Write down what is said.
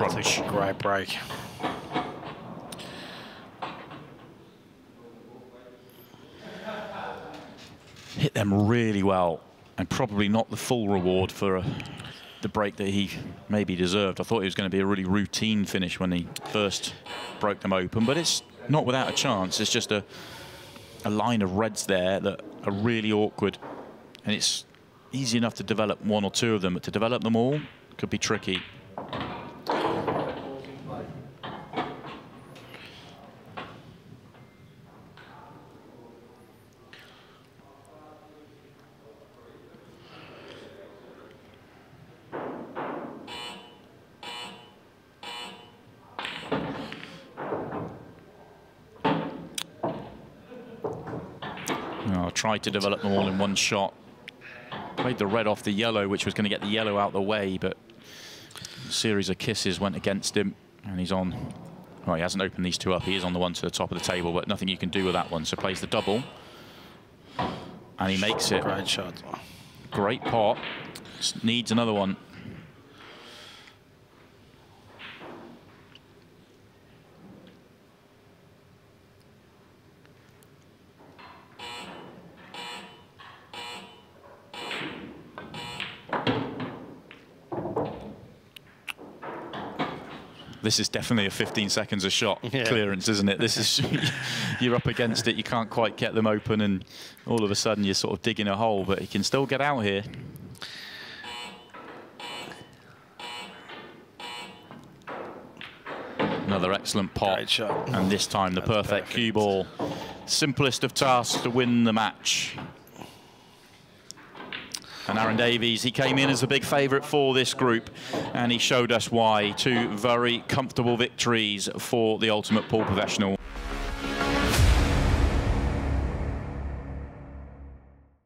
That's a great break. Hit them really well, and probably not the full reward for uh, the break that he maybe deserved. I thought it was going to be a really routine finish when he first broke them open, but it's not without a chance. It's just a, a line of reds there that are really awkward, and it's easy enough to develop one or two of them, but to develop them all could be tricky. Oh, tried to develop them all in one shot. Played the red off the yellow, which was going to get the yellow out of the way, but a series of kisses went against him, and he's on. Well, he hasn't opened these two up. He is on the one to the top of the table, but nothing you can do with that one. So plays the double, and he makes it. Great shot. Great pot. Needs another one. This is definitely a 15 seconds a shot Yeah. clearance, isn't it? This is you're up against it. You can't quite get them open, and all of a sudden you're sort of digging a hole. But he can still get out here. Another excellent pot, and this time the That's perfect, perfect. cue ball. Simplest of tasks to win the match. And Aaron Davies, he came in as a big favourite for this group, and he showed us why. Two very comfortable victories for the Ultimate Pool Professional.